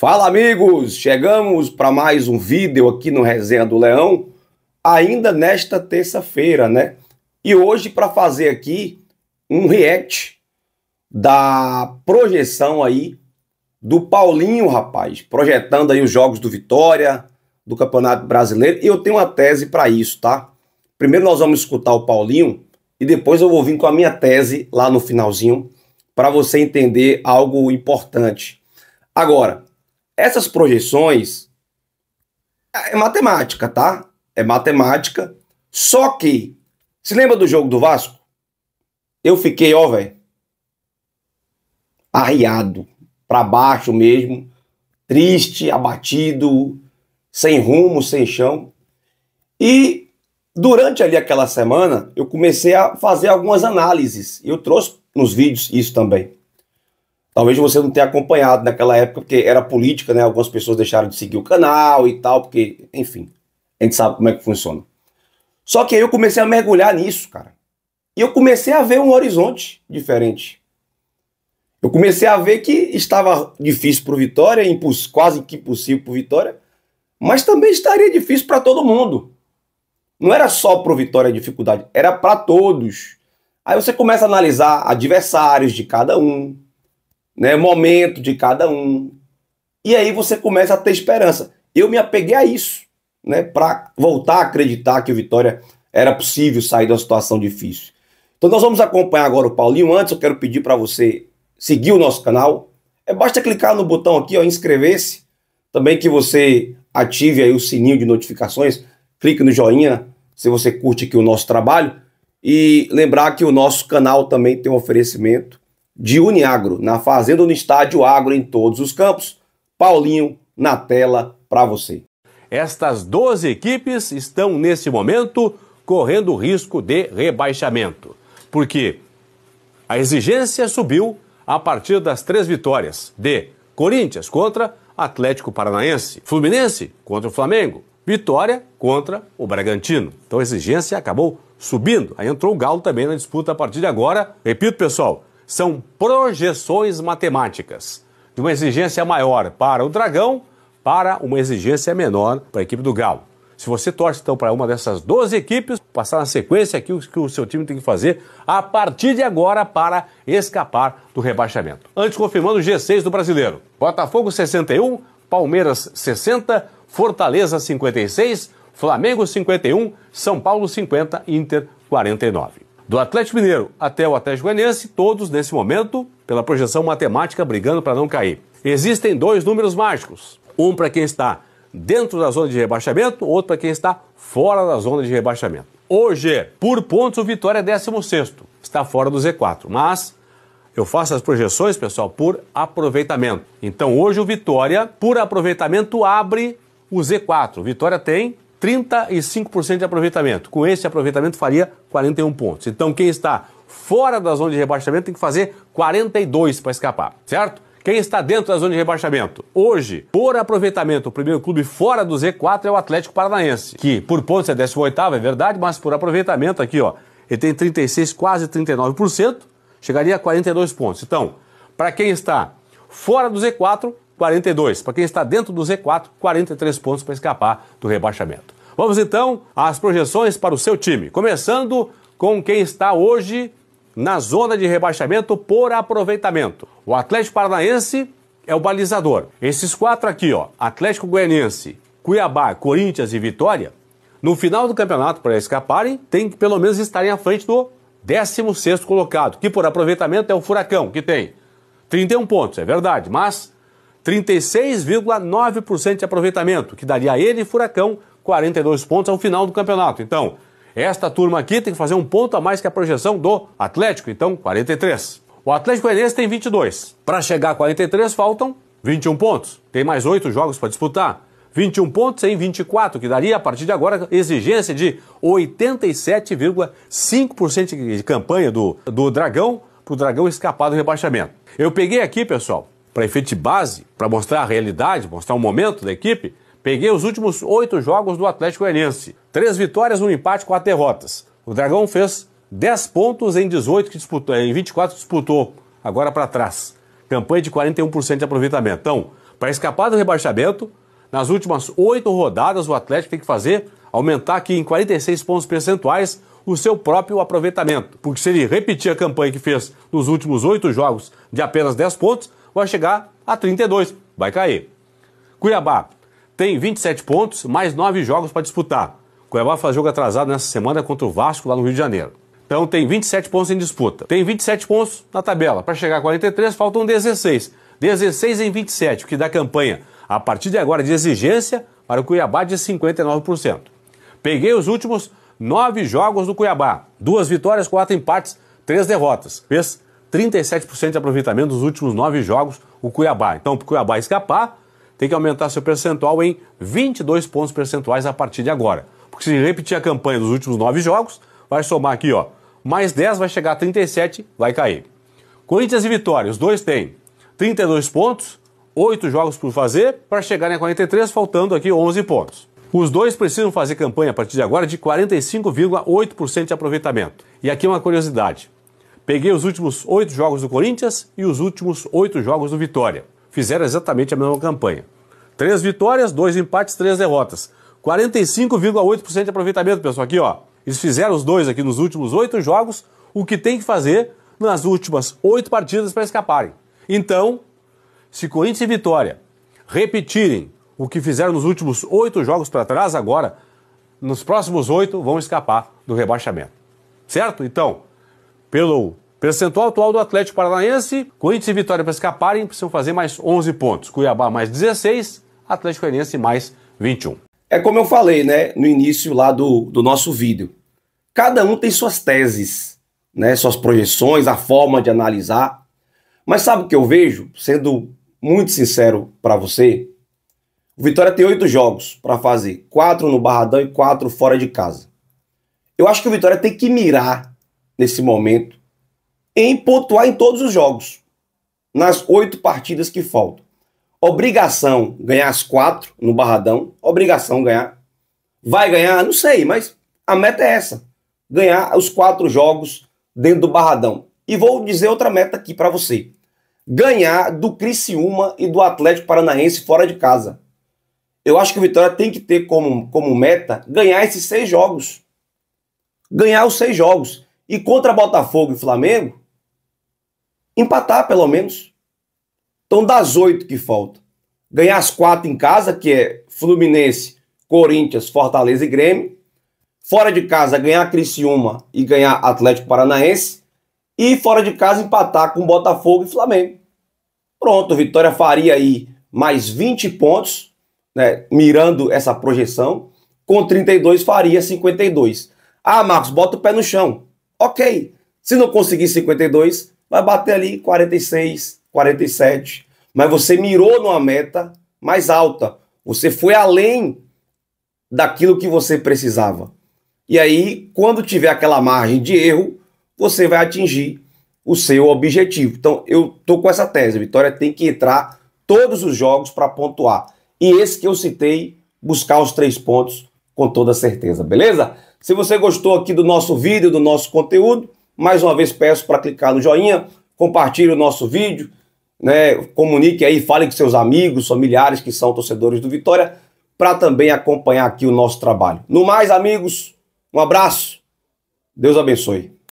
Fala amigos, chegamos para mais um vídeo aqui no Resenha do Leão, ainda nesta terça-feira, né? E hoje para fazer aqui um react da projeção aí do Paulinho, rapaz, projetando aí os jogos do Vitória, do Campeonato Brasileiro, e eu tenho uma tese para isso, tá? Primeiro nós vamos escutar o Paulinho e depois eu vou vir com a minha tese lá no finalzinho para você entender algo importante. Agora, essas projeções é matemática, tá? É matemática. Só que, se lembra do jogo do Vasco? Eu fiquei, ó, velho, arriado, para baixo mesmo, triste, abatido, sem rumo, sem chão. E durante ali aquela semana, eu comecei a fazer algumas análises. Eu trouxe nos vídeos isso também. Talvez você não tenha acompanhado naquela época, porque era política, né? Algumas pessoas deixaram de seguir o canal e tal, porque, enfim, a gente sabe como é que funciona. Só que aí eu comecei a mergulhar nisso, cara. E eu comecei a ver um horizonte diferente. Eu comecei a ver que estava difícil para o Vitória, quase que impossível para o Vitória, mas também estaria difícil para todo mundo. Não era só para o Vitória a dificuldade, era para todos. Aí você começa a analisar adversários de cada um, né, momento de cada um. E aí você começa a ter esperança. Eu me apeguei a isso, né, para voltar a acreditar que o Vitória era possível sair de uma situação difícil. Então nós vamos acompanhar agora o Paulinho. Antes eu quero pedir para você seguir o nosso canal. É basta clicar no botão aqui, ó, inscrever-se. Também que você ative aí o sininho de notificações. Clique no joinha se você curte aqui o nosso trabalho. E lembrar que o nosso canal também tem um oferecimento de Uniagro, na Fazenda no Estádio Agro em todos os campos. Paulinho na tela para você. Estas 12 equipes estão nesse momento correndo risco de rebaixamento. Porque a exigência subiu a partir das três vitórias de Corinthians contra Atlético Paranaense, Fluminense contra o Flamengo, Vitória contra o Bragantino. Então a exigência acabou subindo. Aí entrou o Galo também na disputa a partir de agora. Repito, pessoal, são projeções matemáticas de uma exigência maior para o Dragão, para uma exigência menor para a equipe do Galo. Se você torce então para uma dessas 12 equipes, passar na sequência aqui o que o seu time tem que fazer a partir de agora para escapar do rebaixamento. Antes, confirmando o G6 do brasileiro: Botafogo 61, Palmeiras 60, Fortaleza 56, Flamengo 51, São Paulo 50, Inter 49. Do Atlético Mineiro até o Atlético Goianiense, todos nesse momento, pela projeção matemática, brigando para não cair. Existem dois números mágicos. Um para quem está dentro da zona de rebaixamento, outro para quem está fora da zona de rebaixamento. Hoje, por pontos, o Vitória é 16, está fora do Z4, mas eu faço as projeções, pessoal, por aproveitamento. Então, hoje o Vitória, por aproveitamento, abre o Z4. O Vitória tem 35% de aproveitamento. Com esse aproveitamento faria 41 pontos. Então quem está fora da zona de rebaixamento tem que fazer 42 para escapar, certo? Quem está dentro da zona de rebaixamento? Hoje, por aproveitamento, o primeiro clube fora do Z4 é o Atlético Paranaense, que por pontos é 18 é verdade, mas por aproveitamento aqui, ó, ele tem 36, quase 39%, chegaria a 42 pontos. Então, para quem está fora do Z4, 42. Para quem está dentro do Z4, 43 pontos para escapar do rebaixamento. Vamos então às projeções para o seu time, começando com quem está hoje na zona de rebaixamento por aproveitamento. O Atlético Paranaense é o balizador. Esses quatro aqui, ó, Atlético Goianiense, Cuiabá, Corinthians e Vitória, no final do campeonato, para escaparem, tem que pelo menos estarem à frente do 16º colocado, que por aproveitamento é o Furacão, que tem 31 pontos, é verdade, mas 36,9% de aproveitamento, que daria a ele, Furacão, 42 pontos ao final do campeonato. Então, esta turma aqui tem que fazer um ponto a mais que a projeção do Atlético, então 43. O Atlético Goianiense tem 22. Para chegar a 43 faltam 21 pontos. Tem mais 8 jogos para disputar. 21 pontos em 24, que daria a partir de agora exigência de 87,5% de campanha do, do Dragão para o Dragão escapar do rebaixamento. Eu peguei aqui, pessoal, para efeito de base, para mostrar a realidade, mostrar o momento da equipe, peguei os últimos oito jogos do Atlético Goianiense. Três vitórias, um empate, quatro derrotas. O Dragão fez 10 pontos em 18 que disputou, em 24 que disputou, agora para trás. Campanha de 41% de aproveitamento. Então, Para escapar do rebaixamento, nas últimas oito rodadas o Atlético tem que fazer aumentar aqui em 46 pontos percentuais o seu próprio aproveitamento. Porque se ele repetir a campanha que fez nos últimos oito jogos de apenas 10 pontos, vai chegar a 32, vai cair. Cuiabá tem 27 pontos, mais 9 jogos para disputar. Cuiabá faz jogo atrasado nessa semana contra o Vasco lá no Rio de Janeiro. Então tem 27 pontos em disputa. Tem 27 pontos na tabela. Para chegar a 43, faltam 16. 16 em 27, o que dá campanha a partir de agora de exigência para o Cuiabá de 59%. Peguei os últimos nove jogos do Cuiabá. Duas vitórias, quatro empates, três derrotas. Fez 37% de aproveitamento dos últimos nove jogos o Cuiabá. Então, para o Cuiabá escapar, tem que aumentar seu percentual em 22 pontos percentuais a partir de agora. Porque se repetir a campanha dos últimos nove jogos, vai somar aqui, ó. Mais 10 vai chegar a 37, vai cair. Corinthians e Vitória, os dois têm 32 pontos, 8 jogos por fazer, para chegarem a 43, faltando aqui 11 pontos. Os dois precisam fazer campanha a partir de agora de 45,8% de aproveitamento. E aqui uma curiosidade. Peguei os últimos oito jogos do Corinthians e os últimos oito jogos do Vitória. Fizeram exatamente a mesma campanha. Três vitórias, dois empates, três derrotas. 45,8% de aproveitamento, pessoal. Aqui, ó. Eles fizeram os dois aqui nos últimos oito jogos, o que tem que fazer nas últimas oito partidas para escaparem. Então, se Corinthians e Vitória repetirem o que fizeram nos últimos oito jogos para trás, agora, nos próximos oito, vão escapar do rebaixamento. Certo? Então, pelo percentual atual do Atlético Paranaense, Corinthians e Vitória para escaparem precisam fazer mais 11 pontos. Cuiabá mais 16, Atlético Paranaense mais 21. É como eu falei, né, no início lá do, do nosso vídeo. Cada um tem suas teses, né, suas projeções, a forma de analisar. Mas sabe o que eu vejo, sendo muito sincero para você? O Vitória tem oito jogos para fazer, quatro no Barradão e quatro fora de casa. Eu acho que o Vitória tem que mirar nesse momento em pontuar em todos os jogos, nas oito partidas que faltam. Obrigação ganhar as quatro no Barradão, obrigação ganhar. Vai ganhar? Não sei, mas a meta é essa: ganhar os quatro jogos dentro do Barradão. E vou dizer outra meta aqui para você: ganhar do Criciúma e do Atlético Paranaense fora de casa. Eu acho que o Vitória tem que ter como, como meta ganhar esses seis jogos. Ganhar os seis jogos. E contra Botafogo e Flamengo, empatar pelo menos. Então, das oito que faltam, ganhar as quatro em casa, que é Fluminense, Corinthians, Fortaleza e Grêmio. Fora de casa, ganhar Criciúma e ganhar Atlético Paranaense. E fora de casa, empatar com Botafogo e Flamengo. Pronto, Vitória faria aí mais 20 pontos né, mirando essa projeção, com 32 faria 52. Ah, Marcos, bota o pé no chão. Ok. Se não conseguir 52, vai bater ali 46, 47. Mas você mirou numa meta mais alta. Você foi além daquilo que você precisava. E aí, quando tiver aquela margem de erro, você vai atingir o seu objetivo. Então, eu tô com essa tese. A Vitória tem que entrar todos os jogos para pontuar. E esse que eu citei, buscar os três pontos com toda certeza, beleza? Se você gostou aqui do nosso vídeo, do nosso conteúdo, mais uma vez peço para clicar no joinha, compartilhe o nosso vídeo, né? Comunique aí, fale com seus amigos, familiares que são torcedores do Vitória, para também acompanhar aqui o nosso trabalho. No mais, amigos, um abraço. Deus abençoe.